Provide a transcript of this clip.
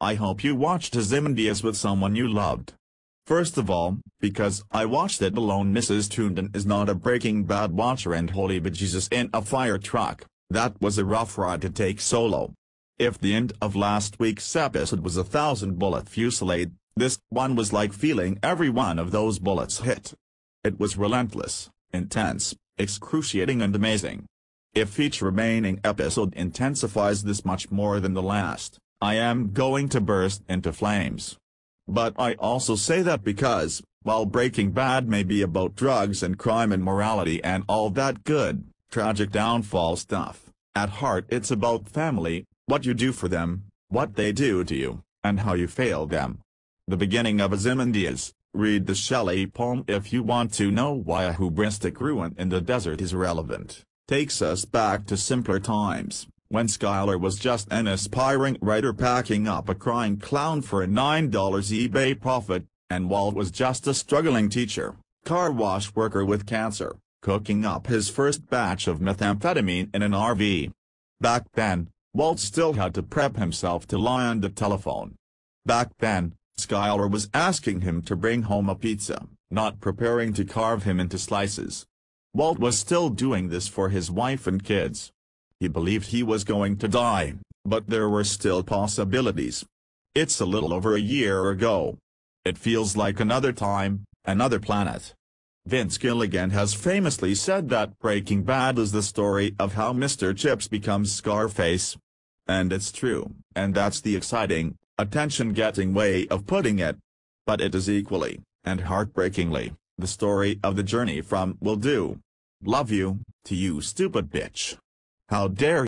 I hope you watched Ozymandias with someone you loved. First of all, because I watched it alone Mrs. Toonton is not a Breaking Bad watcher and holy bejesus in a fire truck, that was a rough ride to take solo. If the end of last week's episode was a thousand bullet fusillade, this one was like feeling every one of those bullets hit. It was relentless, intense, excruciating and amazing. If each remaining episode intensifies this much more than the last, I am going to burst into flames. But I also say that because, while Breaking Bad may be about drugs and crime and morality and all that good, tragic downfall stuff, at heart it's about family, what you do for them, what they do to you, and how you fail them. The beginning of Ozymandias, read the Shelley poem if you want to know why a hubristic ruin in the desert is relevant, takes us back to simpler times when Skyler was just an aspiring writer packing up a crying clown for a $9 eBay profit, and Walt was just a struggling teacher, car wash worker with cancer, cooking up his first batch of methamphetamine in an RV. Back then, Walt still had to prep himself to lie on the telephone. Back then, Skyler was asking him to bring home a pizza, not preparing to carve him into slices. Walt was still doing this for his wife and kids. He believed he was going to die, but there were still possibilities. It's a little over a year ago. It feels like another time, another planet. Vince Gilligan has famously said that Breaking Bad is the story of how Mr. Chips becomes Scarface. And it's true, and that's the exciting, attention-getting way of putting it. But it is equally, and heartbreakingly, the story of the journey from will do. Love you, to you stupid bitch. How dare